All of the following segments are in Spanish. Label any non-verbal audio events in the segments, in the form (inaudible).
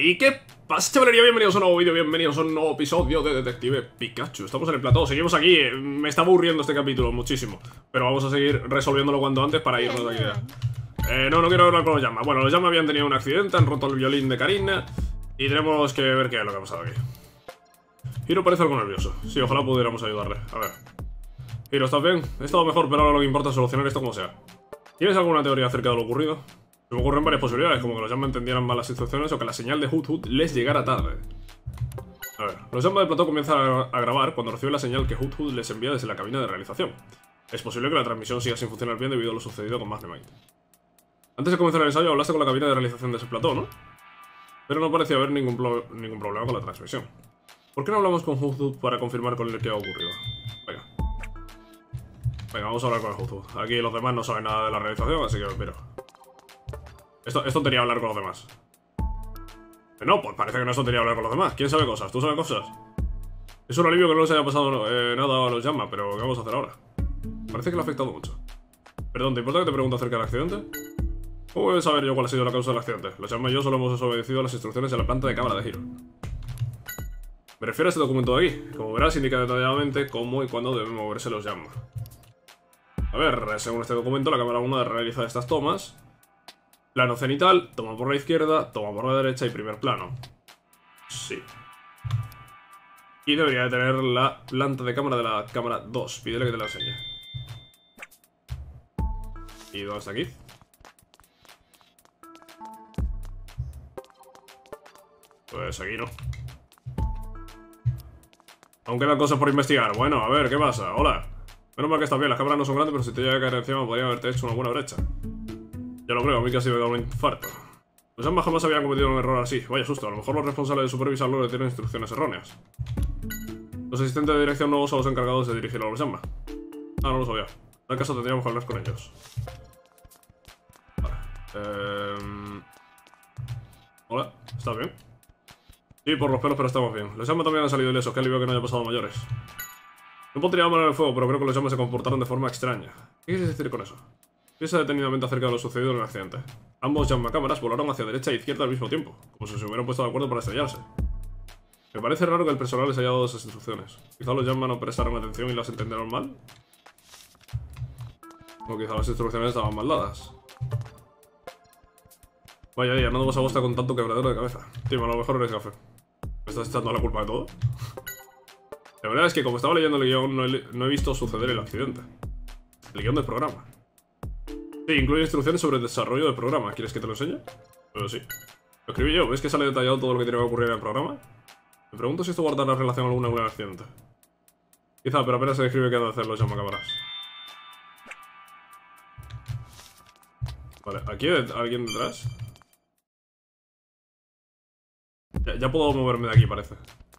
¿Y qué pasa, chavalería? Bienvenidos a un nuevo vídeo, bienvenidos a un nuevo episodio de Detective Pikachu. Estamos en el plató, seguimos aquí. eh, Me está aburriendo este capítulo muchísimo. Pero vamos a seguir resolviéndolo cuanto antes para irnos de aquí. Eh, no, no quiero hablar con los llama. Bueno, los llama habían tenido un accidente, han roto el violín de Karina. Y tenemos que ver qué es lo que ha pasado aquí. Hiro parece algo nervioso. Sí, ojalá pudiéramos ayudarle. A ver. Hiro, ¿estás bien? He estado mejor, pero ahora lo que importa es solucionar esto como sea. ¿Tienes alguna teoría acerca de lo ocurrido? Se me ocurren varias posibilidades, como que los Llama entendieran mal las instrucciones o que la señal de Hoot Hoot les llegara tarde. A ver, los Llama del plató comienzan a, grabar cuando reciben la señal que Hoot Hoot les envía desde la cabina de realización. Es posible que la transmisión siga sin funcionar bien debido a lo sucedido con Magnemite. Antes de comenzar el ensayo hablaste con la cabina de realización de ese plató, ¿no? Pero no parecía haber ningún, ningún problema con la transmisión. ¿Por qué no hablamos con Hoot Hoot para confirmar con él qué ha ocurrido? Venga. Venga, vamos a hablar con el Hoot Hoot. Aquí los demás no saben nada de la realización, así que mira. Esto, tenía que hablar con los demás. Eh, No, pues parece que no es tontería hablar con los demás. ¿Quién sabe cosas? ¿Tú sabes cosas? Es un alivio que no les haya pasado eh, nada a los llama, pero ¿qué vamos a hacer ahora? Parece que le ha afectado mucho. Perdón, ¿te importa que te pregunte acerca del accidente? ¿Cómo voy a saber yo cuál ha sido la causa del accidente? Los llama y yo solo hemos desobedecido las instrucciones de la planta de cámara de giro. Me refiero a este documento de aquí. Como verás, indica detalladamente cómo y cuándo deben moverse los llama. A ver, según este documento, la cámara 1 realiza estas tomas. Plano cenital, toma por la izquierda, toma por la derecha y primer plano. Sí. Y debería de tener la planta de cámara de la cámara 2. Pídele que te la enseñe. ¿Y dónde está aquí? Pues aquí no. Aún quedan cosas por investigar. Bueno, a ver, ¿qué pasa? Hola. Menos mal que estás bien, las cámaras no son grandes, pero si te llega a caer encima podría haberte hecho una buena brecha. Ya lo creo, a mí casi me da un infarto. Los ambas jamás habían cometido un error así. Vaya susto, a lo mejor los responsables de supervisarlo le tienen instrucciones erróneas. Los asistentes de dirección nuevos son los encargados de dirigir a los llama. Ah, no lo sabía. En tal caso tendríamos que hablar con ellos. Vale. Ehm... Hola, ¿estás bien? Sí, por los pelos, pero estamos bien. Los llamas también han salido ilesos, qué alivio que no haya pasado mayores. No pondría mano en el fuego, pero creo que los llamas se comportaron de forma extraña. ¿Qué quieres decir con eso? Piensa detenidamente acerca de lo sucedido en el accidente. Ambos llamas volaron hacia derecha e izquierda al mismo tiempo, como si se hubieran puesto de acuerdo para estrellarse. Me parece raro que el personal les haya dado esas instrucciones. Quizá los llamas no prestaron atención y las entendieron mal. O quizá las instrucciones estaban mal dadas. Vaya, ya no damos a bosta con tanto quebradero de cabeza. Tío, a lo mejor eres gafe. ¿Me estás echando la culpa de todo? La verdad es que como estaba leyendo el guion no he, no he visto suceder el accidente. El guion del programa. Sí, incluye instrucciones sobre el desarrollo del programa. ¿Quieres que te lo enseñe? Pues sí. Lo escribí yo. ¿Ves que sale detallado todo lo que tiene que ocurrir en el programa? Me pregunto si esto guardará relación alguna con el accidente. Quizá, pero apenas se describe qué han de hacer los llamacámaras. Vale, ¿aquí hay alguien detrás? Ya, puedo moverme de aquí, parece.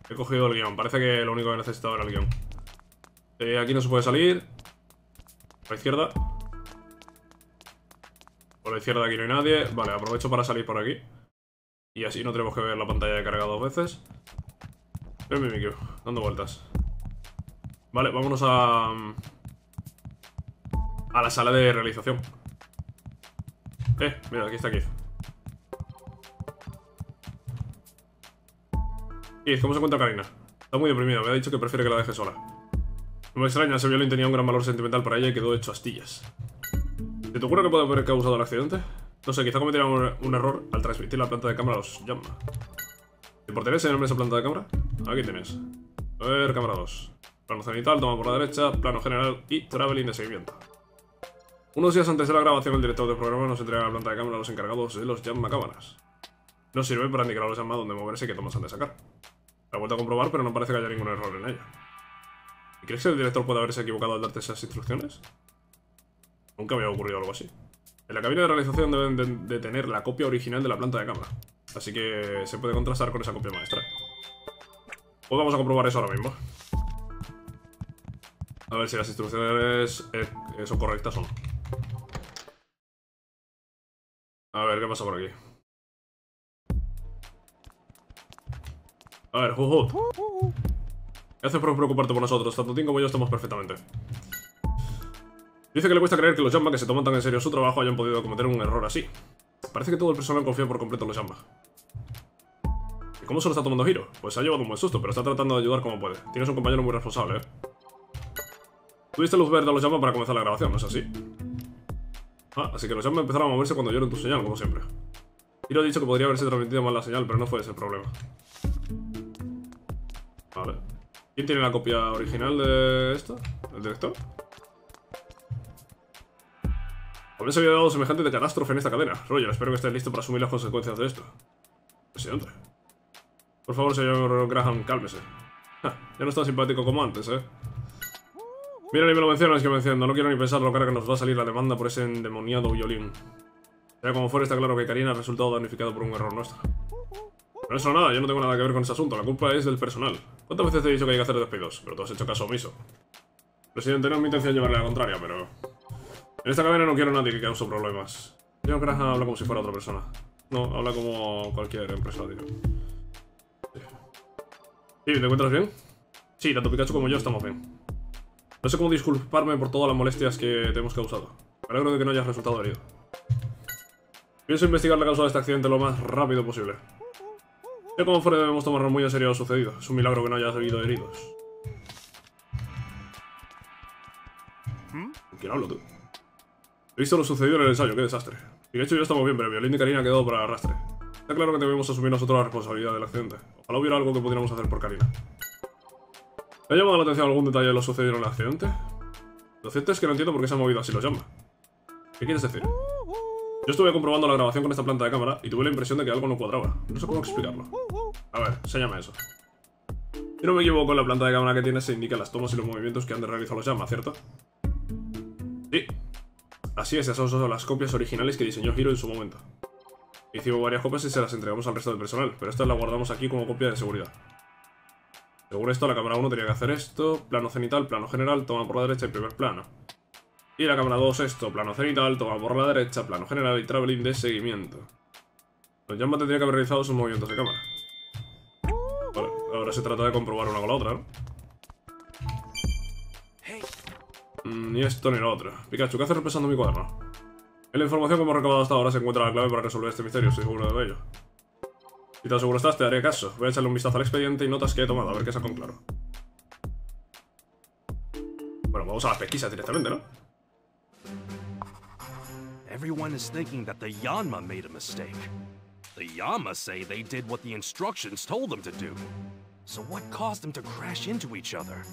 He cogido el guion. Parece que lo único que necesitaba era el guion. Eh, aquí no se puede salir. Por la izquierda. Por la izquierda aquí no hay nadie. Vale, aprovecho para salir por aquí. Y así no tenemos que ver la pantalla de carga dos veces. Ven, mi dando vueltas. Vale, vámonos a... A la sala de realización. Eh, mira, aquí está Keith. Keith, ¿cómo se encuentra Karina? Está muy deprimida, me ha dicho que prefiere que la deje sola. No me extraña, ese violín tenía un gran valor sentimental para ella y quedó hecho astillas. ¿Te ocurre que puede haber causado el accidente? No sé, quizá cometieron un, error al transmitir la planta de cámara a los llama. ¿Te importaría enseñarme esa planta de cámara? Aquí tienes. A ver, cámara 2. Plano cenital, toma por la derecha, plano general y traveling de seguimiento. Unos días antes de la grabación, el director del programa nos entrega la planta de cámara a los encargados de los llama cámaras. Nos sirve para indicar a los llama dónde moverse y qué tomas han de sacar. La he vuelto a comprobar, pero no parece que haya ningún error en ella. ¿Y crees que el director puede haberse equivocado al darte esas instrucciones? Nunca me había ocurrido algo así. En la cabina de realización deben de, de tener la copia original de la planta de cámara. Así que se puede contrastar con esa copia maestra. Pues vamos a comprobar eso ahora mismo. A ver si las instrucciones eh, son correctas o no. A ver, ¿qué pasa por aquí? A ver, Jujut. ¿Qué haces por preocuparte por nosotros? Tanto Tim como yo estamos perfectamente. Dice que le cuesta creer que los Jamba, que se toman tan en serio su trabajo, hayan podido cometer un error así. Parece que todo el personal confía por completo en los Jamba. ¿Cómo se lo está tomando Hiro? Pues ha llevado un buen susto, pero está tratando de ayudar como puede. Tienes un compañero muy responsable, ¿eh? Tuviste luz verde a los llamas para comenzar la grabación, ¿no es así? Ah, así que los llamas empezaron a moverse cuando yo tu señal, como siempre. Hiro ha dicho que podría haberse transmitido mal la señal, pero no fue ese el problema. Vale. ¿Quién tiene la copia original de esto? ¿El director? Se había dado semejante de catástrofe en esta cadena. Roger, espero que estés listo para asumir las consecuencias de esto. Presidente. Por favor, señor Graham, cálmese. Ja, ya no es tan simpático como antes, ¿eh? Mira, ni me lo mencionas que menciono. No quiero ni pensar lo cara que nos va a salir la demanda por ese endemoniado violín. Sea como fuera, está claro que Karina ha resultado danificado por un error nuestro. Pero eso nada, yo no tengo nada que ver con ese asunto. La culpa es del personal. ¿Cuántas veces te he dicho que hay que hacer despidos? Pero tú has hecho caso omiso. Presidente, no es mi intención llevarle la contraria, pero... En esta cadena no quiero a nadie que cause problemas. Yo Graham habla como si fuera otra persona. No, habla como cualquier empresario. Sí, ¿te encuentras bien? Sí, tanto Pikachu como yo estamos bien. No sé cómo disculparme por todas las molestias que te hemos causado. Me alegro de que no hayas resultado herido. Pienso investigar la causa de este accidente lo más rápido posible. Ya como fuera debemos tomarnos muy en serio lo sucedido. Es un milagro que no hayas habido heridos. ¿Quién hablo tú? He visto lo sucedido en el ensayo, qué desastre. Y de hecho ya estamos bien, pero violín de Karina ha quedado para arrastre. Está claro que debemos asumir nosotros la responsabilidad del accidente. Ojalá hubiera algo que pudiéramos hacer por Karina. ¿Te ha llamado la atención algún detalle de lo sucedido en el accidente? Lo cierto es que no entiendo por qué se ha movido así lo llama. ¿Qué quieres decir? Yo estuve comprobando la grabación con esta planta de cámara y tuve la impresión de que algo no cuadraba. No sé cómo explicarlo. A ver, se eso. Si no me equivoco, la planta de cámara que tiene se indican las tomas y los movimientos que han de realizar los llamas, ¿cierto? Sí. Así es, esas son las copias originales que diseñó Hiro en su momento. Hicimos varias copias y se las entregamos al resto del personal, pero estas las guardamos aquí como copia de seguridad. Según esto, la cámara 1 tenía que hacer esto, plano cenital, plano general, toma por la derecha y primer plano. Y la cámara 2 esto, plano cenital, toma por la derecha, plano general y traveling de seguimiento. Los Yamba tendría que haber realizado sus movimientos de cámara. Vale, ahora se trata de comprobar una con la otra, ¿no? Ni esto ni lo otro. Pikachu, ¿qué haces repasando mi cuaderno? En la información que hemos recabado hasta ahora se encuentra la clave para resolver este misterio, estoy seguro de ello. Si te aseguro estás, te haré caso. Voy a echarle un vistazo al expediente y notas que he tomado, a ver qué saco en claro. Bueno, vamos a las pesquisas directamente, ¿no? Everyone is thinking that the Yanma made a mistake. The Yama say they did what the instructions told them to do. So what caused them to crash into each other?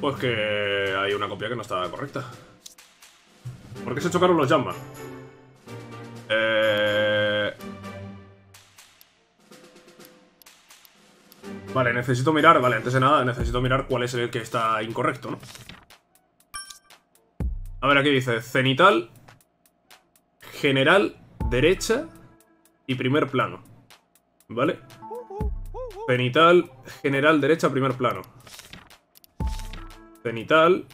Pues que hay una copia que no está correcta. ¿Por qué se chocaron los Yanma? Eh... Vale, necesito mirar, vale, antes de nada necesito mirar cuál es el que está incorrecto, ¿no? A ver, aquí dice cenital, general, derecha y primer plano. ¿Vale? Cenital, general, derecha, primer plano. Cenital.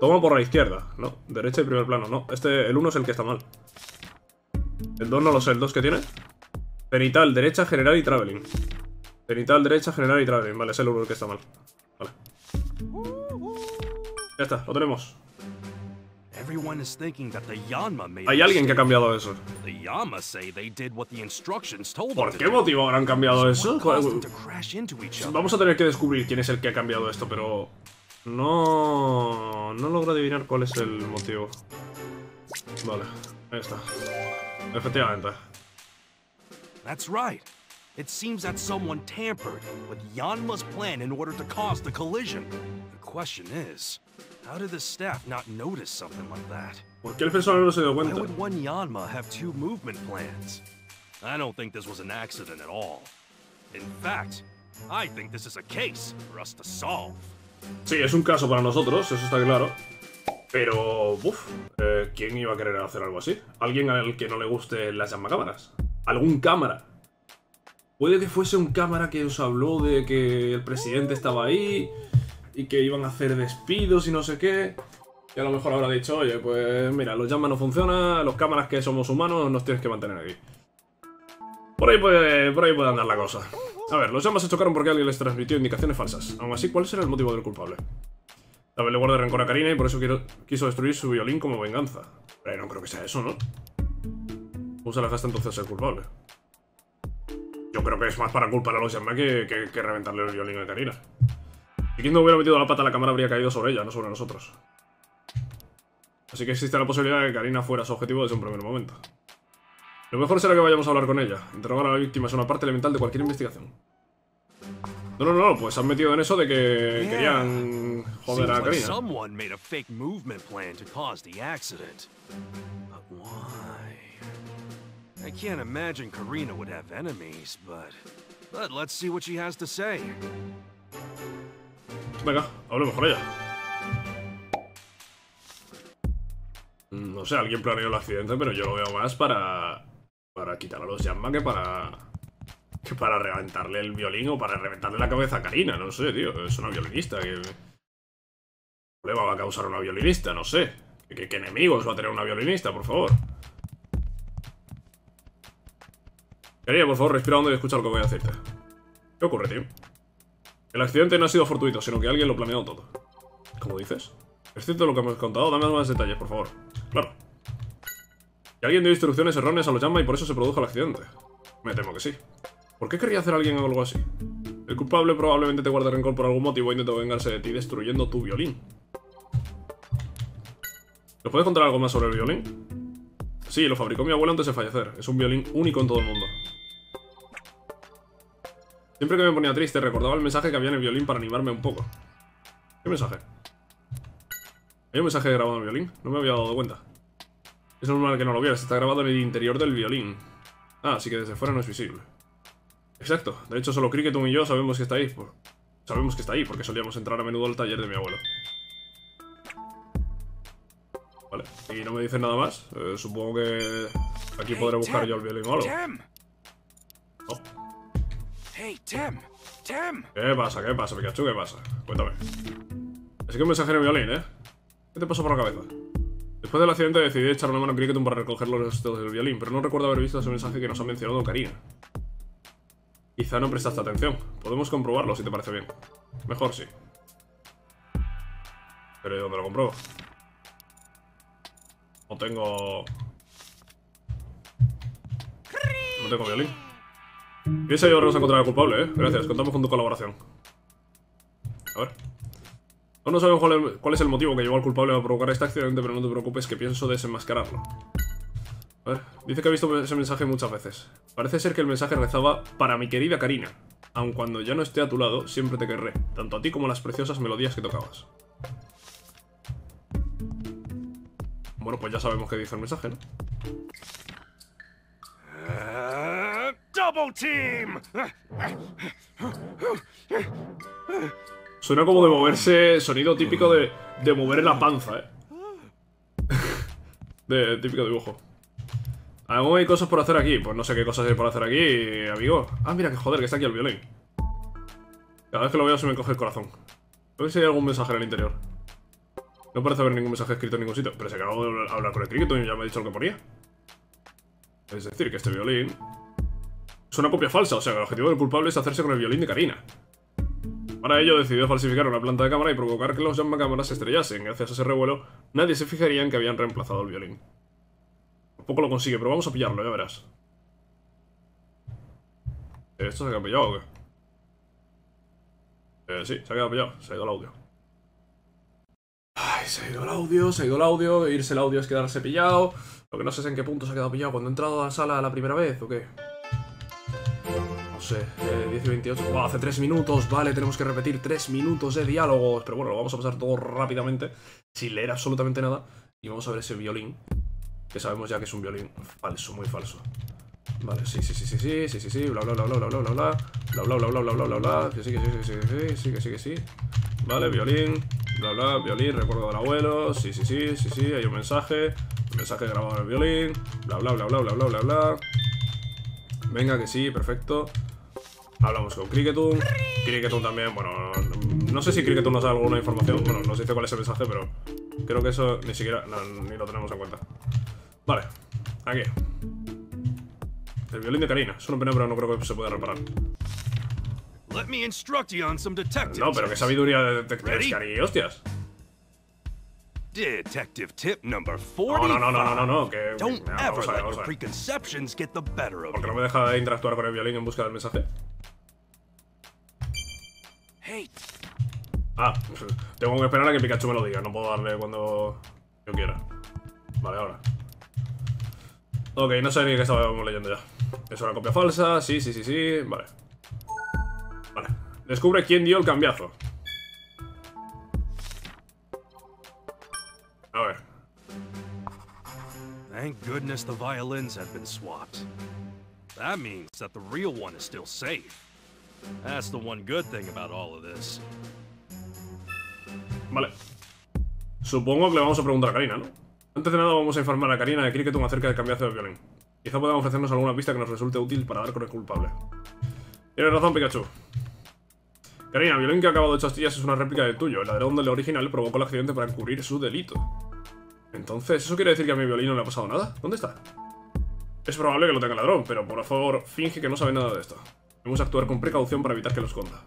Toma por la izquierda. No, derecha y primer plano. No, este, el 1 es el que está mal. El 2 no lo sé, el 2 que tiene. Cenital, derecha, general y traveling. Cenital, derecha, general y traveling. Vale, es el 1 el que está mal. Vale. Ya está, lo tenemos. Everyone is thinking that the Yanma made Hay alguien que ha cambiado eso. The Yama say they did what the instructions told them ¿Por qué motivo habrán cambiado So eso? Vamos a tener que descubrir quién es el que ha cambiado esto, pero... No... No logro adivinar cuál es el motivo. Vale, ahí está. Efectivamente. That's right. It seems that someone tampered with Yanma's plan in order to cause the collision. The question is, how did the staff not notice something like that? ¿Por qué el personal no se dio Why cuenta? would one Yanma have two movement plans? I don't think this was an accident at all. In fact, I think this is a case for us to solve. Sí, es un caso para nosotros, eso está claro. Pero, uff, eh, ¿quién iba a querer hacer algo así? ¿Alguien al que no le guste las llamacámaras? ¿Algún cámara? Puede que fuese un cámara que os habló de que el presidente estaba ahí y que iban a hacer despidos y no sé qué. Y a lo mejor habrá dicho, oye, pues mira, los llamas no funcionan, los cámaras que somos humanos nos tienes que mantener aquí. Por ahí puede, por ahí puede andar la cosa. A ver, los llamas se chocaron porque alguien les transmitió indicaciones falsas. Aún así, ¿cuál será el motivo del culpable? Tal vez le guarde rencor a Karina y por eso quiero- quiso destruir su violín como venganza. Pero no creo que sea eso, ¿no? ¿Cómo se le gasta entonces el culpable? Yo creo que es más para culpar a los que, que, que reventarle el violín a Karina. Si no hubiera metido la pata, la cámara habría caído sobre ella, no sobre nosotros. Así que existe la posibilidad de que Karina fuera su objetivo desde un primer momento. Lo mejor será que vayamos a hablar con ella. Interrogar a la víctima es una parte elemental de cualquier investigación. No, no, no, pues han metido en eso de que Yeah. querían joder a Karina. someone made a fake movement plan to cause the accident. But why? I can't imagine Karina would have enemies, but but let's see what she has to say. Venga, hablemos con ella. Mm, No sé, alguien planeó el accidente, pero yo lo veo más para. para quitar a los Yamma que para. que para reventarle el violín o para reventarle la cabeza a Karina. No sé, tío. Es una violinista. ¿Qué problema va a causar una violinista? No sé. ¿Qué, enemigos va a tener una violinista, por favor? Karina, por favor, respira hondo y escucha lo que voy a decirte. ¿Qué ocurre, tío? El accidente no ha sido fortuito, sino que alguien lo planeó todo. ¿Cómo dices? Es cierto lo que has contado, dame más detalles, por favor. Claro. Que alguien dio instrucciones erróneas a los llama y por eso se produjo el accidente. Me temo que sí. ¿Por qué querría hacer alguien algo así? El culpable probablemente te guarde rencor por algún motivo e intentó vengarse de ti destruyendo tu violín. ¿Nos puedes contar algo más sobre el violín? Sí, lo fabricó mi abuelo antes de fallecer. Es un violín único en todo el mundo. Siempre que me ponía triste recordaba el mensaje que había en el violín para animarme un poco. ¿Qué mensaje? ¿Hay un mensaje grabado en el violín? No me había dado cuenta. Es normal que no lo vieras, está grabado en el interior del violín. Ah, así que desde fuera no es visible. Exacto, de hecho solo Cricketum y yo sabemos que está ahí. por- Sabemos que está ahí porque solíamos entrar a menudo al taller de mi abuelo. Vale, y no me dicen nada más. Eh, supongo que aquí podré buscar yo el violín o algo. Hey, Tim! Tim! ¿Qué pasa? ¿Qué pasa, Pikachu? ¿Qué pasa? Cuéntame. Así que un mensaje en el violín, ¿eh? ¿Qué te pasó por la cabeza? Después del accidente decidí echar una mano a Cricketum para recoger los restos del violín, pero no recuerdo haber visto ese mensaje que nos ha mencionado Karina. Quizá no prestaste atención. Podemos comprobarlo si te parece bien. Mejor sí. Pero ¿y dónde lo compruebo? No tengo... No tengo violín. Hubiese ayudarnos a encontrar al culpable, ¿eh? Gracias, contamos con tu colaboración. A ver. Aún no sabemos cuál es, el motivo que llevó al culpable a provocar este accidente, pero no te preocupes que pienso desenmascararlo. A ver, dice que ha visto ese mensaje muchas veces. Parece ser que el mensaje rezaba para mi querida Karina. Aun cuando ya no esté a tu lado, siempre te querré, tanto a ti como a las preciosas melodías que tocabas. Bueno, pues ya sabemos qué dice el mensaje, ¿no? Double team! Suena como de moverse, sonido típico de, de mover la panza, eh. De típico dibujo. Aún hay cosas por hacer aquí. Pues no sé qué cosas hay por hacer aquí, amigo. Ah, mira que joder, que está aquí el violín. Cada vez que lo veo se me coge el corazón. A ver si hay algún mensaje en el interior. No parece haber ningún mensaje escrito en ningún sitio. Pero se acabó de hablar con el cricket y ya me ha dicho lo que ponía. Es decir, que este violín... Es una copia falsa, o sea, el objetivo del culpable es hacerse con el violín de Karina. Para ello decidió falsificar una planta de cámara y provocar que los llamacámaras se estrellasen. Gracias a ese revuelo, nadie se fijaría en que habían reemplazado el violín. Tampoco lo consigue, pero vamos a pillarlo, ya verás. ¿Esto se ha pillado o qué? Eh, sí, se ha quedado pillado. Se ha ido el audio. Ay, se ha ido el audio, se ha ido el audio. Irse el audio es quedarse pillado. Lo que no sé es en qué punto se ha quedado pillado. ¿Cuando he entrado a la sala la primera vez o qué? No sé, eh, 10 y 28. Buah, hace 3 minutos, vale, tenemos que repetir 3 minutos de diálogos. Pero bueno, lo vamos a pasar todo rápidamente, sin leer absolutamente nada. Y vamos a ver ese violín, que sabemos ya que es un violín falso, muy falso. Vale, sí, sí, sí, sí, sí, sí, sí, sí, bla, bla, bla, bla, bla, bla, bla, bla, bla, bla, bla, bla, bla, bla, bla, bla, que sí, que sí, que sí, que sí, que sí, que sí. Vale, violín, bla, bla, violín, recuerdo del abuelo, sí, sí, sí, sí, sí, hay un mensaje, un mensaje grabado en el violín, bla, bla, bla, bla, bla, bla, bla, bla. Venga, que sí, perfecto. Hablamos con Cricketum. Cricketum también, bueno, no, no sé si Cricketum nos da alguna información. Bueno, nos dice cuál es el mensaje, pero creo que eso ni siquiera, no, ni lo tenemos en cuenta. Vale, aquí. El violín de Karina. Es una pena, pero no creo que se pueda reparar. No, pero qué sabiduría de detectives? Cari, hostias. Detective tip number No, 45. no, no, no, no, no, no, que... Don't Mira, ever let your preconceptions get the better of ¿Por qué you. no me deja interactuar con el violín en busca del mensaje? Hey, Ah, (laughs) tengo que esperar a que Pikachu me lo diga, no puedo darle cuando yo quiera. Vale, ahora. Ok, no sé ni qué estábamos leyendo ya. Es una copia falsa, sí, sí, sí, sí, vale. Vale. Descubre quién dio el cambiazo. A ver. thank goodness the violins have been swapped. That means that the real one is still safe. That's the one good thing about all of this. Vale. Supongo que le vamos a preguntar a Karina, ¿no? Antes de nada vamos a informar a Karina de Cricketon acerca del cambiazo del violín. Quizá pueda ofrecernos alguna pista que nos resulte útil para dar con el culpable. Tienes razón, Pikachu. Karina, el violín que ha acabado hecho astillas es una réplica del tuyo. El ladrón del original provocó el accidente para encubrir su delito. Entonces, ¿eso quiere decir que a mi violín no le ha pasado nada? ¿Dónde está? Es probable que lo tenga el ladrón, pero por favor, finge que no sabe nada de esto. Debemos actuar con precaución para evitar que lo esconda.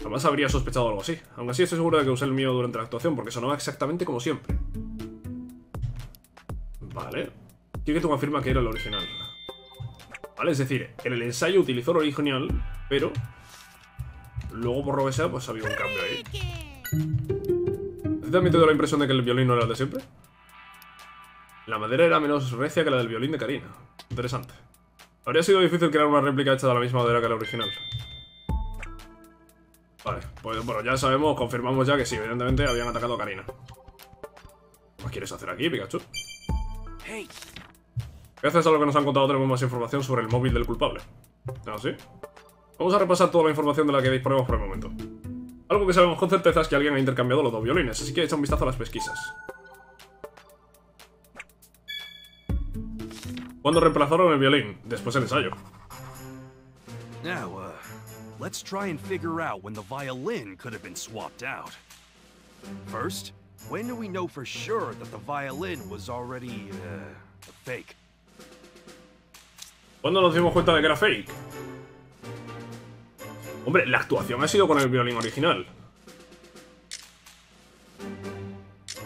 Jamás habría sospechado algo así. Aún así estoy seguro de que usé el mío durante la actuación, porque sonaba exactamente como siempre. Vale. Kirito afirma que era el original. Vale, es decir, en el ensayo utilizó el original, pero... Luego, por lo que sea, pues ha habido un cambio ahí. ¿A ti también te dio la impresión de que el violín no era el de siempre? La madera era menos recia que la del violín de Karina. Interesante. Habría sido difícil crear una réplica hecha de la misma madera que la original. Vale, pues bueno, ya sabemos, confirmamos ya que sí, evidentemente habían atacado a Karina. ¿Qué quieres hacer aquí, Pikachu? Gracias a lo que nos han contado tenemos más información sobre el móvil del culpable. ¿Ah, sí? Vamos a repasar toda la información de la que disponemos por el momento. Algo que sabemos con certeza es que alguien ha intercambiado los dos violines, así que echa un vistazo a las pesquisas. ¿Cuándo reemplazaron el violín? Después del ensayo. now, uh, let's try and figure out when the violin could have been swapped out. First, when do we know for sure that the violin was already, uh, fake? ¿Cuándo nos dimos cuenta de que era fake? Hombre, la actuación ha sido con el violín original.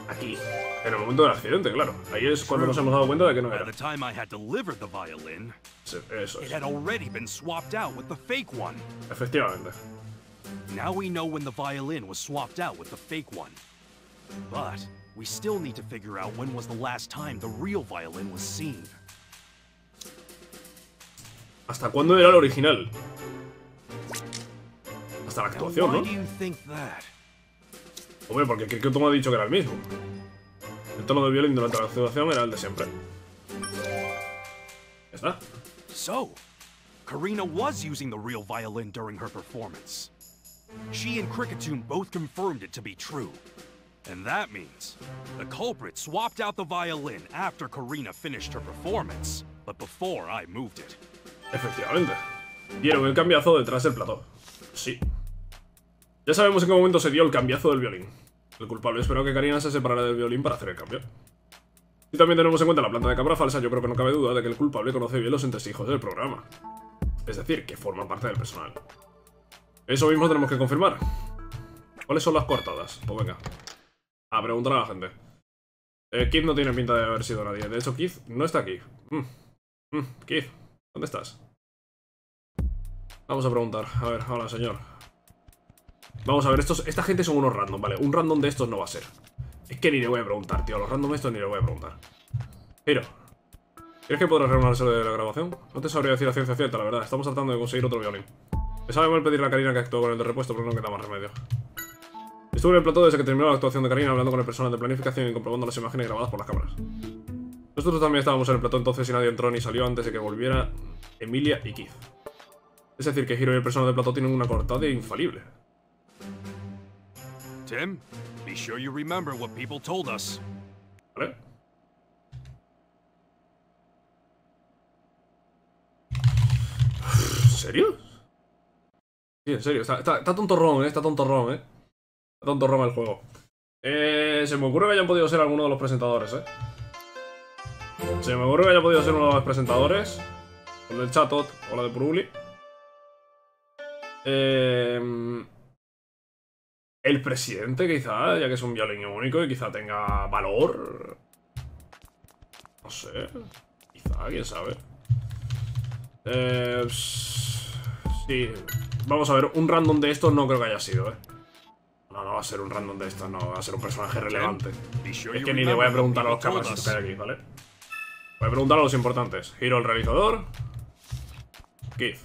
Aquí. En el momento del accidente, claro. Ahí es cuando nos hemos dado cuenta de que no era. Sí, eso it es. had already been swapped out with the fake one. Efectivamente. Now we know when the violin was swapped out with the fake one. But we still need to figure out when was the last time the real violin was seen. ¿Hasta cuándo era el original? Hasta la actuación, ¿no? Hombre, porque Kirito me ha dicho que era el mismo. El tono de violín durante la actuación era el de siempre. Ya está. So, Karina was using the real violin during her performance. She and Cricketune both confirmed it to be true. And that means the culprit swapped out the violin after Karina finished her performance, but before I moved it. Efectivamente. Dieron el cambiazo detrás del plató. Sí. Ya sabemos en qué momento se dio el cambiazo del violín. El culpable esperó que Karina se separara del violín para hacer el cambio. Y también tenemos en cuenta la planta de cabra falsa, yo creo que no cabe duda de que el culpable conoce bien los entresijos del programa. Es decir, que forma parte del personal. Eso mismo tenemos que confirmar. ¿Cuáles son las cortadas? Pues venga. A preguntar a la gente. Eh, Keith no tiene pinta de haber sido nadie. De hecho, Keith no está aquí. Mm. Mm, Keith, ¿dónde estás? Vamos a preguntar. A ver, hola, señor. Vamos a ver, estos, esta gente son unos random, ¿vale? Un random de estos no va a ser. Es que ni le voy a preguntar, tío. A los random estos ni le voy a preguntar. Pero, ¿crees que podrás reunirse de la grabación? No te sabría decir a ciencia cierta, la verdad. Estamos tratando de conseguir otro violín. Me sabe mal pedirle a Karina que actuó con el de repuesto, pero no queda más remedio. Estuve en el plató desde que terminó la actuación de Karina hablando con el personal de planificación y comprobando las imágenes grabadas por las cámaras. Nosotros también estábamos en el plató entonces y nadie entró ni salió antes de que volviera Emilia y Keith. Es decir, que Hiro y el personal del plató tienen una cortada infalible. Tim, be sure you remember what people told us. ¿Vale? ¿En serio? Sí, en serio. Está, está, está tontorrón, ¿eh? Está tontorrón, ¿eh? Está tontorrón el juego. Eh, se me ocurre que hayan podido ser alguno de los presentadores, ¿eh? Se me ocurre que haya podido ser uno de los presentadores. El del chatot o la de Puruli. Eh, El presidente, quizá, ya que es un violín único y quizá tenga valor. No sé. Quizá, quién sabe. Eh, sí. Vamos a ver, un random de estos no creo que haya sido, ¿eh? No, no va a ser un random de estos, no. Va a ser un personaje relevante. Es que ni le voy a preguntar a los cámaras que hay aquí, ¿vale? Voy a preguntar a los importantes. Hiro, el realizador. Keith.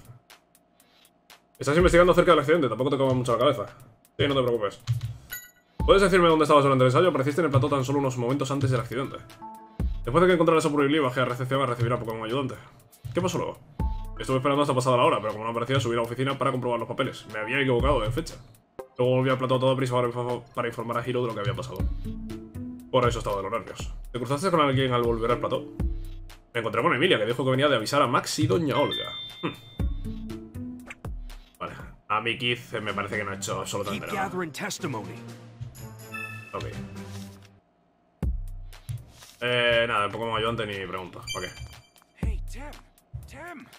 Estás investigando acerca del accidente, tampoco te comas mucho la cabeza. Sí, no te preocupes. ¿Puedes decirme dónde estabas durante el ensayo? Apareciste en el plató tan solo unos momentos antes del accidente. Después de que encontraras a Purili, bajé a recepción a recibir a Pokémon ayudante. ¿Qué pasó luego? Estuve esperando hasta pasada la hora, pero como no aparecía, subí a la oficina para comprobar los papeles. Me había equivocado de fecha. Luego volví al plató todo prisa para informar a Hiro de lo que había pasado. Por eso estaba de los nervios. ¿Te cruzaste con alguien al volver al plató? Me encontré con Emilia, que dijo que venía de avisar a Max y Doña Olga. Hmm. A mi Keith me parece que no ha hecho absolutamente nada. Ok. Eh, nada, un poco más ayudante ni pregunta. ¿Para qué?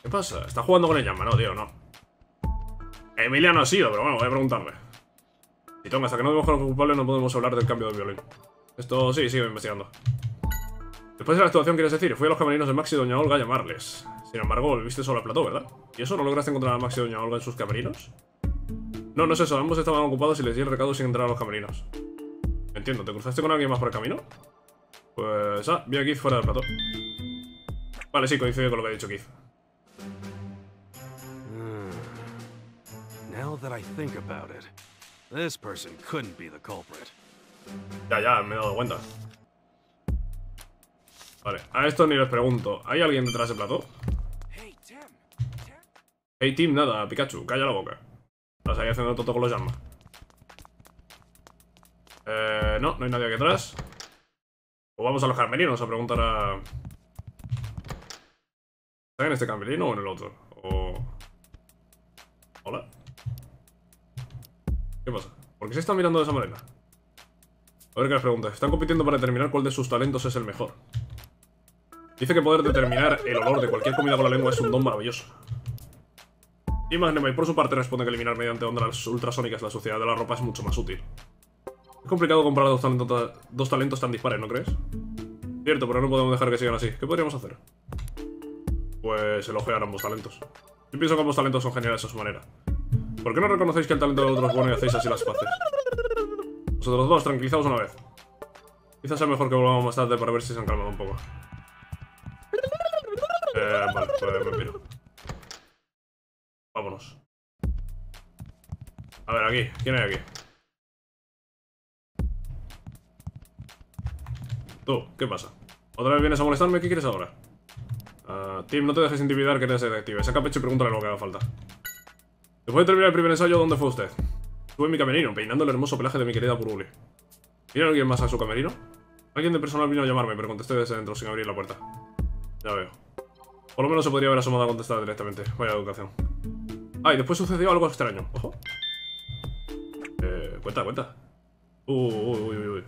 ¿Qué pasa? Está jugando con el llama, no, tío, no. Emilia no ha sido, pero bueno, voy a preguntarle. Y toma, hasta que no vemos con los culpables no podemos hablar del cambio de violín. Esto sí, sigo investigando. Después de la actuación, quieres decir, fui a los camerinos de Max y Doña Olga a llamarles. Sin embargo, viste solo el plató, ¿verdad? ¿Y eso no lograste encontrar a Max y Doña Olga en sus camerinos? No, no es eso, ambos estaban ocupados y les di el recado sin entrar a los camerinos. Entiendo, ¿te cruzaste con alguien más por el camino? Pues, ah, vi a Keith fuera del plató. Vale, sí, coincide con lo que ha dicho Keith. Hmm. Now that I think about it, this person couldn't be the culprit. Ya, ya, me he dado cuenta. Vale, a esto ni les pregunto. ¿Hay alguien detrás del plató? Hey Tim, nada, Pikachu, calla la boca. Estás ahí haciendo todo con los llamas. Eh, no, no hay nadie aquí atrás. O vamos a los carmelinos a preguntar a... ¿Está en este camerino o en el otro? O... ¿Hola? ¿Qué pasa? ¿Por qué se están mirando de esa manera? A ver qué les pregunta. Están compitiendo para determinar cuál de sus talentos es el mejor. Dice que poder determinar el olor de cualquier comida con la lengua es un don maravilloso. Y Magnemite por su parte responde que eliminar mediante ondas ultrasónicas la suciedad de la ropa es mucho más útil. Es complicado comparar dos talentos, dos talentos tan dispares, ¿no crees? Cierto, pero no podemos dejar que sigan así. ¿Qué podríamos hacer? Pues elogiar ambos talentos. Yo pienso que ambos talentos son geniales a su manera. ¿Por qué no reconocéis que el talento del otro es bueno y hacéis así las paces? Vosotros dos, tranquilizaos una vez. Quizás sea mejor que volvamos más tarde para ver si se han calmado un poco. Eh, vale, pues me piro. Vámonos. A ver, aquí. ¿Quién hay aquí? Tú, ¿qué pasa? ¿Otra vez vienes a molestarme? ¿Qué quieres ahora? Uh, Tim, no te dejes intimidar que eres detective. Saca pecho y pregúntale lo que haga falta. Después de terminar el primer ensayo, ¿dónde fue usted? Estuve en mi camerino, peinando el hermoso pelaje de mi querida Puruli. ¿Viene alguien más a su camerino? Alguien de personal vino a llamarme, pero contesté desde dentro sin abrir la puerta. Ya veo. Por lo menos se podría haber asomado a contestar directamente. Vaya educación. Ah, y después sucedió algo extraño. Ojo. Eh, cuenta, cuenta. Uy, uy, uy, uy.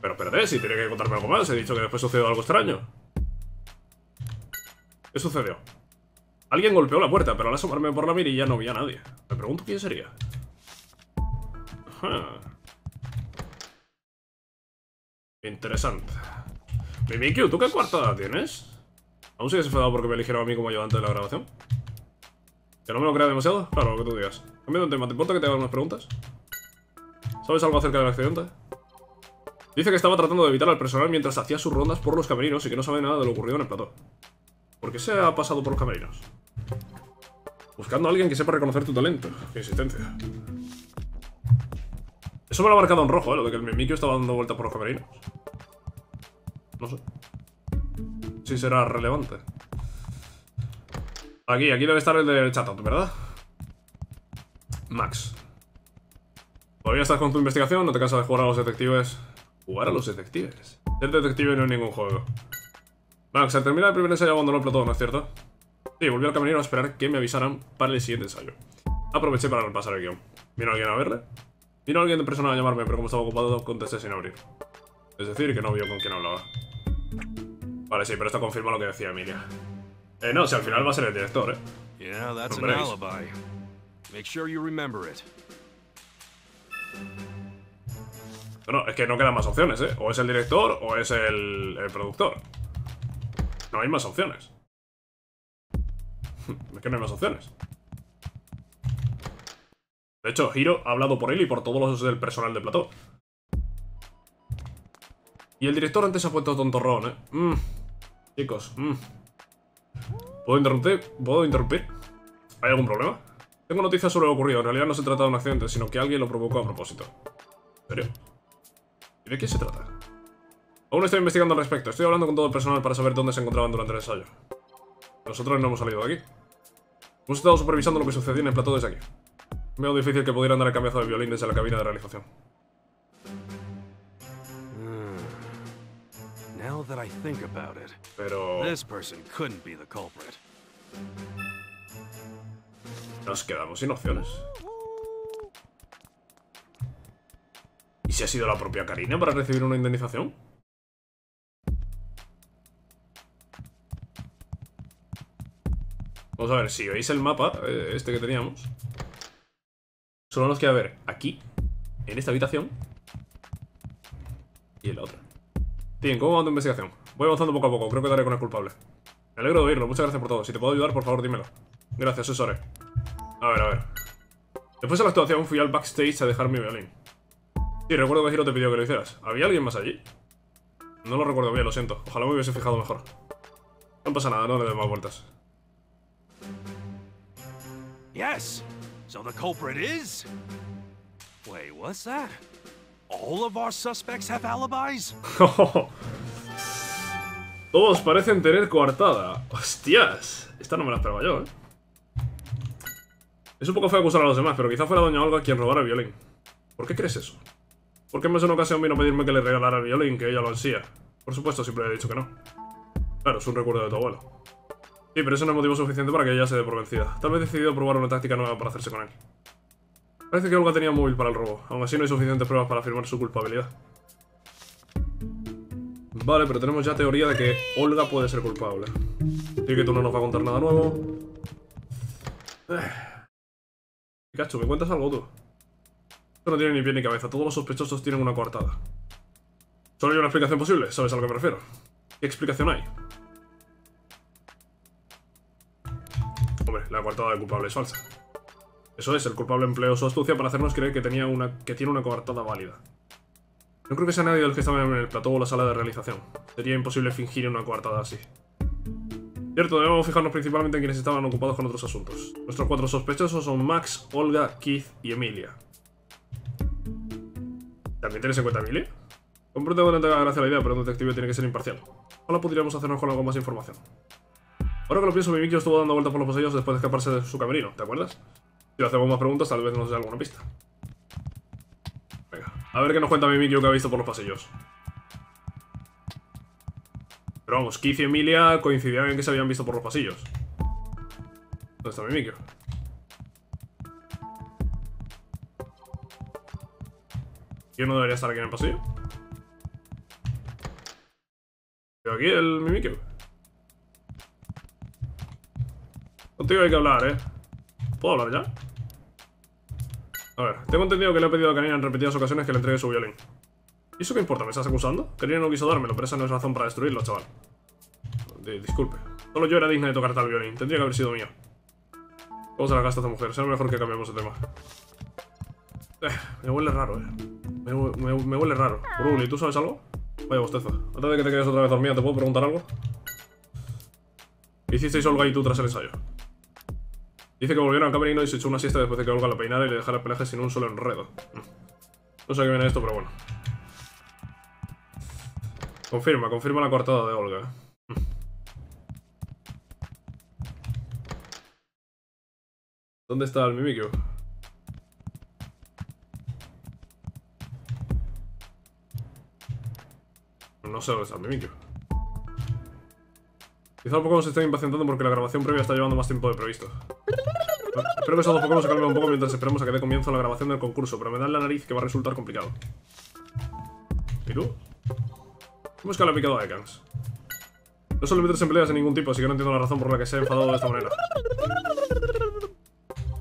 Pero espérate, si tiene que contarme algo más. He dicho que después sucedió algo extraño. ¿Qué sucedió? Alguien golpeó la puerta, pero al asomarme por la mirilla no vi a nadie. Me pregunto quién sería. Interesante. Mimikyu, ¿tú qué cuartada tienes? ¿Aún sigues enfadado porque me eligieron a mí como ayudante de la grabación? ¿Que no me lo crea demasiado? Claro, lo que tú digas. Cambiando de tema, ¿te importa que te haga unas preguntas? ¿Sabes algo acerca del accidente? Dice que estaba tratando de evitar al personal mientras hacía sus rondas por los camerinos y que no sabe nada de lo ocurrido en el plató. ¿Por qué se ha pasado por los camerinos? Buscando a alguien que sepa reconocer tu talento. Qué insistencia. Eso me lo ha marcado en rojo, ¿eh? Lo de que el Mimikyu estaba dando vueltas por los camerinos. No sé. Si será relevante. Aquí, aquí debe estar el del chatot, ¿verdad? Max. ¿Todavía estás con tu investigación? ¿No te cansas de jugar a los detectives? Jugar a los detectives. Ser detective no es ningún juego. Max, al terminar el primer ensayo abandonó el plató, ¿no es cierto? Sí, volví al camerino a esperar que me avisaran para el siguiente ensayo. Aproveché para repasar el guion. ¿Vino alguien a verle? Vino alguien de persona a llamarme, pero como estaba ocupado, contesté sin abrir. Es decir, que no vio con quién hablaba. Vale, sí, pero esto confirma lo que decía Emilia. Eh, no, si al final va a ser el director, eh. Yeah, that's an alibi. Make sure you remember it. No, no, es que no quedan más opciones, ¿eh? O es el director o es el, el productor. No hay más opciones. (laughs) Es que no hay más opciones. De hecho, Hiro ha hablado por él y por todos los del personal de plató. Y el director antes se ha puesto tontorrón, ¿eh? Mm. Chicos, mm. ¿Puedo interrumpir? ¿Hay algún problema? Tengo noticias sobre lo ocurrido. En realidad no se trata de un accidente, sino que alguien lo provocó a propósito. ¿En serio? ¿Y de qué se trata? Aún estoy investigando al respecto. Estoy hablando con todo el personal para saber dónde se encontraban durante el ensayo. Nosotros no hemos salido de aquí. Hemos estado supervisando lo que sucedía en el plató desde aquí. Veo difícil que pudieran dar el cambiazo de violín desde la cabina de realización. That I think about it, Pero this person couldn't be the culprit. nos quedamos sin opciones. ¿Y si ha sido la propia Karina para recibir una indemnización? Vamos a ver, si veis el mapa, eh, este que teníamos, solo nos queda ver aquí, en esta habitación, Bien, ¿cómo va tu investigación? Voy avanzando poco a poco, creo que daré con el culpable. Me alegro de oírlo, muchas gracias por todo. Si te puedo ayudar, por favor, dímelo. Gracias, Sesore. A ver, a ver. Después de la actuación fui al backstage a dejar mi violín. Sí, recuerdo que Hiro te pidió que lo hicieras. ¿Había alguien más allí? No lo recuerdo bien, lo siento. Ojalá me hubiese fijado mejor. No pasa nada, no le des más vueltas. Yes. So the culprit is. Wait, what's that? All of our suspects have alibis? (laughs) Todos parecen tener coartada. Hostias. Esta no me la esperaba yo, ¿eh? Es un poco feo acusar a los demás, pero quizá fuera Doña Olga quien robara el violín. ¿Por qué crees eso? Porque en más de una ocasión vino a pedirme que le regalara el violín, que ella lo ansía. Por supuesto, siempre le he dicho que no. Claro, es un recuerdo de tu abuelo. Sí, pero eso no es motivo suficiente para que ella se dé por vencida. Tal vez decidido probar una táctica nueva para hacerse con él. Parece que Olga tenía móvil para el robo. Aún así no hay suficientes pruebas para afirmar su culpabilidad. Vale, pero tenemos ya teoría de que Olga puede ser culpable. Así que tú no nos vas a contar nada nuevo. Eh. Pikachu, ¿me cuentas algo tú? Esto no tiene ni pie ni cabeza. Todos los sospechosos tienen una coartada. Solo hay una explicación posible, ¿sabes a lo que me refiero? ¿Qué explicación hay? Hombre, la coartada del culpable es falsa. Eso es, el culpable empleó su astucia para hacernos creer que, tenía una, que tiene una coartada válida. No creo que sea nadie de los que estaban en el plató o la sala de realización. Sería imposible fingir una coartada así. Cierto, debemos fijarnos principalmente en quienes estaban ocupados con otros asuntos. Nuestros cuatro sospechosos son Max, Olga, Keith y Emilia. ¿También tienes en cuenta Emilia? Comprendo que no tenga gracia la idea, pero un detective tiene que ser imparcial. Ojalá podríamos hacernos con algo más información. Ahora que lo pienso, Mimikio estuvo dando vueltas por los pasillos después de escaparse de su camerino, ¿te acuerdas? Si le hacemos más preguntas, tal vez nos dé alguna pista. Venga, a ver qué nos cuenta Mimikio que ha visto por los pasillos. Pero vamos, Keith y Emilia coincidían en que se habían visto por los pasillos. ¿Dónde está Mimikio? ¿Quién no debería estar aquí en el pasillo? ¿Pero aquí el Mimikio? Contigo hay que hablar, ¿eh? ¿Puedo hablar ya? A ver, tengo entendido que le he pedido a Karina en repetidas ocasiones que le entregue su violín. ¿Y eso qué importa? ¿Me estás acusando? Karina no quiso dármelo, pero esa no es razón para destruirlo, chaval. Di- disculpe. Solo yo era digna de tocar tal violín. Tendría que haber sido mío. ¿Cómo se la gasta esta mujer? Será mejor que cambiemos de tema. Eh, me huele raro, eh. Me, hu- me, me huele raro. Bruli, ¿tú sabes algo? Vaya bostezo. Antes de que te quedes otra vez dormida, ¿te puedo preguntar algo? ¿Qué hicisteis Olga y tú tras el ensayo? Dice que volvieron al camerino y se echó una siesta después de que Olga la peinara y le dejara el pelaje sin un solo enredo. Mm. No sé a qué viene esto, pero bueno. Confirma, confirma la cortada de Olga. Mm. ¿Dónde está el Mimikyu? No sé dónde está el Mimikyu. Quizá los Pokémon se estén impacientando porque la grabación previa está llevando más tiempo de previsto. Espero que esos dos Pokémon se calmen un poco mientras esperamos a que dé comienzo la grabación del concurso, pero me da en la nariz que va a resultar complicado. ¿Y tú? ¿Cómo es que le ha picado a Ekans? No suele meterse en peleas de ningún tipo, así que no entiendo la razón por la que se ha enfadado de esta manera.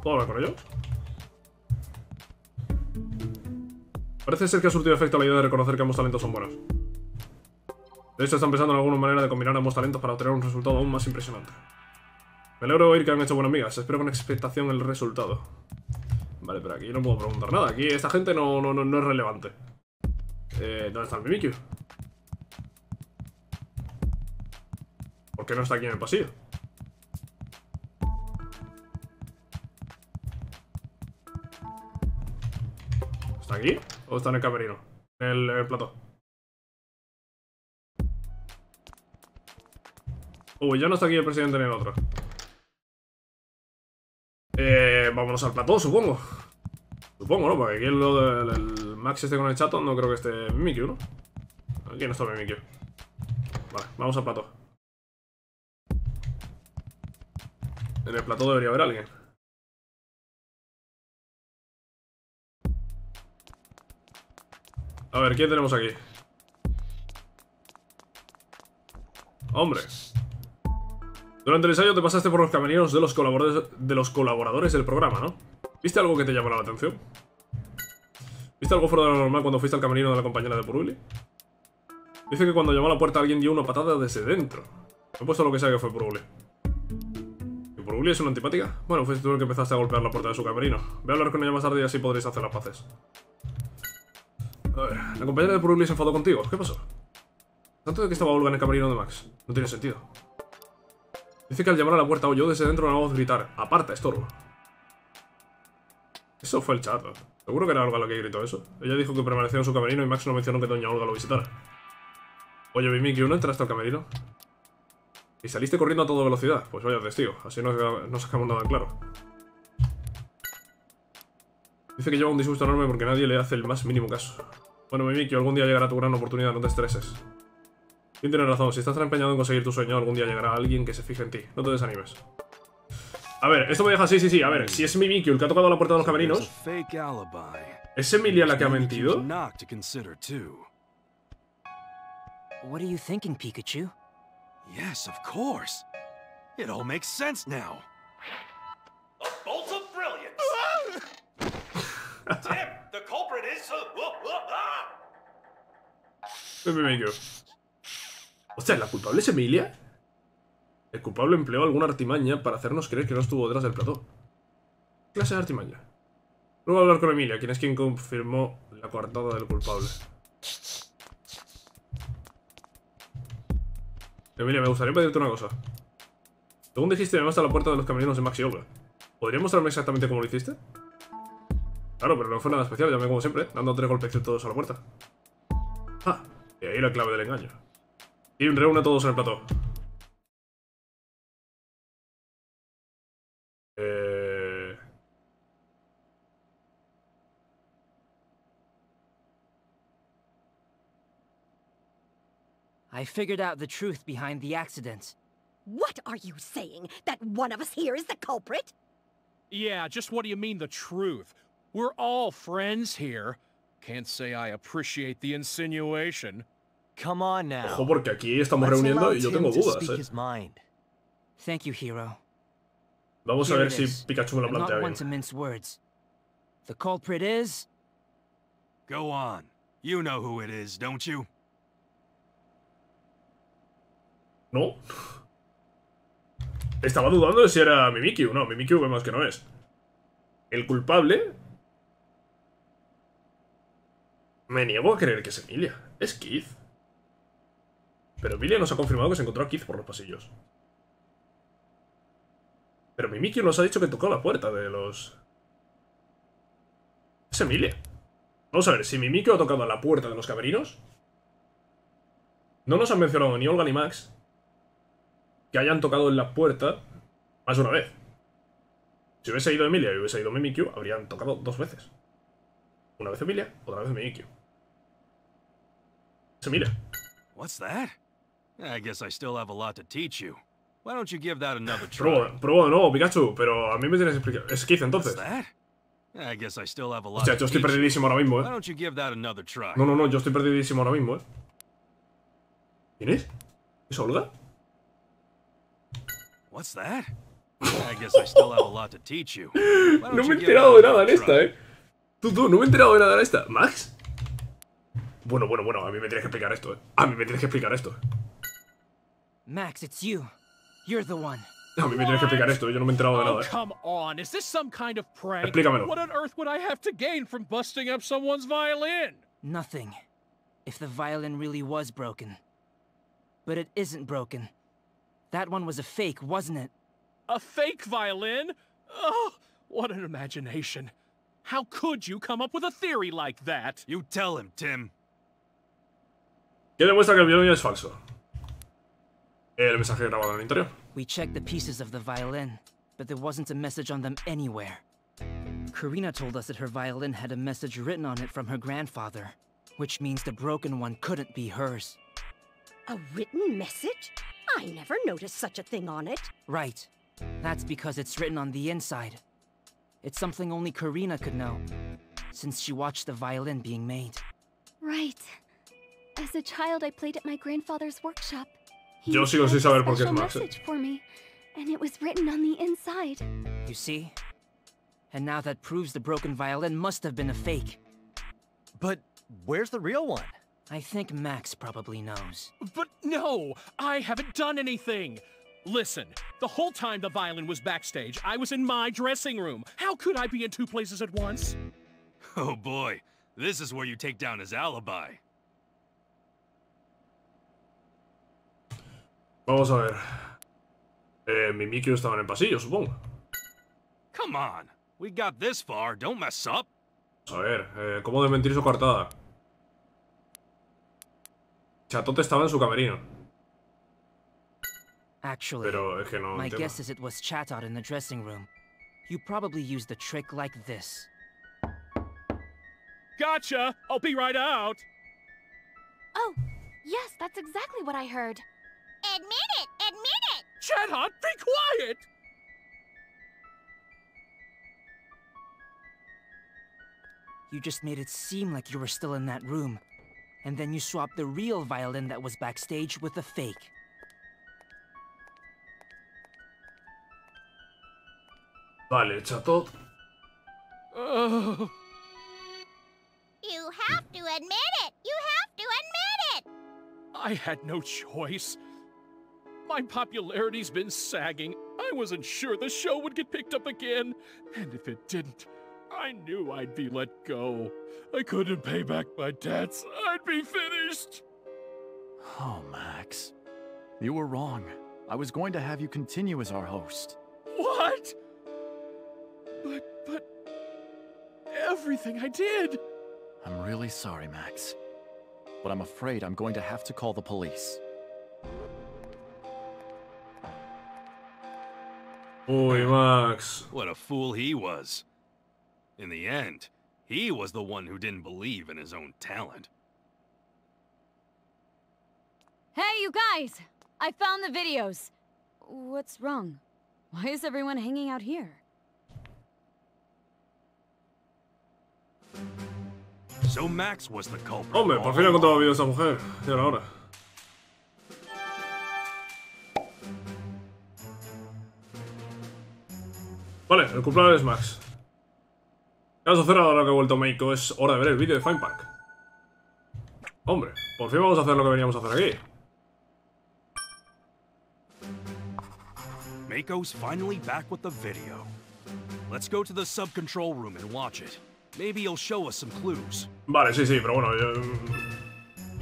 ¿Puedo hablar con ellos? Parece ser que ha surtido efecto la idea de reconocer que ambos talentos son buenos. De hecho, están pensando en alguna manera de combinar ambos talentos para obtener un resultado aún más impresionante. Me alegro de oír que han hecho buenas migas. Espero con expectación el resultado. Vale, pero aquí no puedo preguntar nada. Aquí esta gente no, no, no, no es relevante. Eh, ¿Dónde está el Mimikyu? ¿Por qué no está aquí en el pasillo? ¿Está aquí? ¿O está en el camerino? En el, en el plató. Uy, ya no está aquí el presidente ni el otro. Eh, vámonos al plató, supongo. Supongo, ¿no? Porque aquí el, el Max esté con el chato, no creo que esté Mimikyu, ¿no? Aquí no está Mimikyu. Vale, vamos al plató. En el plató debería haber alguien. A ver, ¿quién tenemos aquí? Hombre. Durante el ensayo te pasaste por los camerinos de los colaboradores, de los colaboradores del programa, ¿no? ¿Viste algo que te llamó la atención? ¿Viste algo fuera de lo normal cuando fuiste al camerino de la compañera de Puruli? Dice que cuando llamó a la puerta alguien dio una patada desde dentro. Me he puesto lo que sea que fue Puruli. ¿Y Puruli es una antipática? Bueno, fuiste tú el que empezaste a golpear la puerta de su camerino. Voy a hablar con ella más tarde y así podréis hacer las paces. A ver, la compañera de Puruli se enfadó contigo. ¿Qué pasó? Tanto de que estaba Olga en el camerino de Max. No tiene sentido. Dice que al llamar a la puerta oyó desde dentro una voz gritar ¡Aparta, estorbo! Eso fue el chat. Seguro que era Olga la que gritó eso. Ella dijo que permanecía en su camerino y Max no mencionó que doña Olga lo visitara. Oye, Mimiki, ¿no entraste al camerino? ¿Y saliste corriendo a toda velocidad? Pues vaya testigo, así no, no sacamos nada claro. Dice que lleva un disgusto enorme porque nadie le hace el más mínimo caso. Bueno, Mimiki, algún día llegará tu gran oportunidad, no te estreses. Bien tienes razón, si estás tan empeñado en conseguir tu sueño, algún día llegará alguien que se fije en ti. No te desanimes. A ver, esto me deja... Sí, sí, sí, a ver, si es Mimikyu el que ha tocado la puerta de los camerinos... ¿Es Emilia la que ha mentido? What are you thinking, Pikachu? Yes, of course. It all makes sense now. A bolt of brilliance! (laughs) Tim, the culprit is... Es Mimikyu. Hostia, ¿la culpable es Emilia? El culpable empleó alguna artimaña para hacernos creer que no estuvo detrás del plató. ¿Qué clase de artimaña? Luego hablar con Emilia, quien es quien confirmó la coartada del culpable. Emilia, me gustaría pedirte una cosa. Según dijiste, me llamaste a la puerta de los camerinos de Max y Olga. ¿Podrías mostrarme exactamente cómo lo hiciste? Claro, pero no fue nada especial, llamé como siempre, dando tres golpes todos a la puerta. Ah, y ahí la clave del engaño. Y reúne a todos en el plató. Eh... I figured out the truth behind the accident. What are you saying? That one of us here is the culprit? Yeah, just what do you mean the truth? We're all friends here. Can't say I appreciate the insinuation. Come on now. Ojo, porque aquí estamos reuniendo y yo tengo dudas, eh. his mind. Thank you, Hero. Vamos a ver si. Pikachu me lo plantea not bien. The culprit is... Go on. You know who it is, don't you? No. Estaba dudando de si era Mimikyu. No, Mimikyu vemos que no es. El culpable... Me niego a creer que es Emilia. Es Keith. Pero Emilia nos ha confirmado que se encontró a Keith por los pasillos. Pero Mimikyu nos ha dicho que tocó la puerta de los... Es Emilia. Vamos a ver, si Mimikyu ha tocado la puerta de los camerinos... No nos han mencionado ni Olga ni Max que hayan tocado en la puerta más de una vez. Si hubiese ido Emilia y hubiese ido Mimikyu, habrían tocado dos veces. Una vez Emilia, otra vez Mimikyu. Es Emilia. What's that? I guess I still have a lot to teach you. Why don't you give that another try? Pruebo, pruebo de nuevo, Pikachu, pero a mí me tienes que explicar. Es Keith entonces. I guess I still have a lot Hostia, yo estoy perdidísimo ahora mismo, Why eh. don't you give that another try? No, no, no, yo estoy perdidísimo ahora mismo, eh. ¿Quién es? ¿Es Olga? What's that? I guess I still have a lot to teach you. Why (laughs) No me he enterado de nada en esta, eh. Tú, tú, no me he enterado de nada en esta. ¿Max? Bueno, bueno, bueno, a mí me tienes que explicar esto, eh. A mí me tienes que explicar esto. Max, it's you. You're the one. A mí me tienes que explicar esto, yo no me he enterado de Oh, nada, eh. come on. Is this some kind of prank? Explícamelo. What on earth would I have to gain from busting up someone's violin? Nothing. If the violin really was broken. But it isn't broken. That one was a fake, wasn't it? A fake violin? Oh, what an imagination. How could you come up with a theory like that? You tell him, Tim. ¿Qué demuestra que el violín es falso? Eh, el mensaje grabado en el interior. We checked the pieces of the violin, but there wasn't a message on them anywhere. Karina told us that her violin had a message written on it from her grandfather, which means the broken one couldn't be hers. A written message? I never noticed such a thing on it. Right. That's because it's written on the inside. It's something only Karina could know, since she watched the violin being made. Right. As a child, I played at my grandfather's workshop. He Yo sigo sin left a saber por qué es special Max, message for me, and it was written on the inside. You see? And now that proves the broken violin must have been a fake. But where's the real one? I think Max probably knows. But no, I haven't done anything. Listen, the whole time the violin was backstage, I was in my dressing room. How could I be in two places at once? Oh boy, this is where you take down his alibi. Vamos a ver. Eh, Mimikyu estaba en el pasillo, supongo. Come on, we got this far, don't mess up. Vamos a ver, eh, ¿cómo de mentir su coartada? Chatote estaba en su camerino, Actually, pero es que no my guess is it was Chatot in the dressing room. You probably used a trick like this. Gotcha! I'll be right out. Oh, yes, that's exactly what I heard. Admit it! Admit it! Chatot, be quiet! You just made it seem like you were still in that room. And then you swapped the real violin that was backstage with the fake. Vale, Chatot. Oh, You have to admit it! You have to admit it! I had no choice. My popularity's been sagging. I wasn't sure the show would get picked up again. And if it didn't, I knew I'd be let go. I couldn't pay back my debts. I'd be finished. Oh, Max. You were wrong. I was going to have you continue as our host. What? But, but. Everything I did. I'm really sorry, Max. But I'm afraid I'm going to have to call the police. Uy, Max. What a fool he was. In the end, he was the one who didn't believe in his own talent. Hey, you guys! I found the videos. What's wrong? Why is everyone hanging out here? So Max was the culprit. Oh, Hombre, por fin he encontrado vídeo de esta mujer. Y ahora, Vale, el culpable es Max. Caso cerrado ahora que he vuelto Meiko. Es hora de ver el vídeo de Fine Park. Hombre, por fin vamos a hacer lo que veníamos a hacer aquí. Mako's finally back with the video. Let's go to the sub-control room and watch it. Maybe he'll show us some clues. Vale, sí, sí, pero bueno, yo...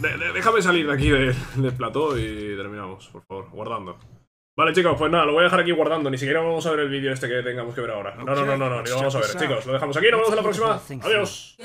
de- de- déjame salir de aquí de- del plató y terminamos, por favor, guardando. Vale, chicos, pues nada, lo voy a dejar aquí guardando. Ni siquiera vamos a ver el vídeo este que tengamos que ver ahora. No, no, no, no, no, ni lo vamos a ver. Chicos, lo dejamos aquí, nos vemos en la próxima. Adiós.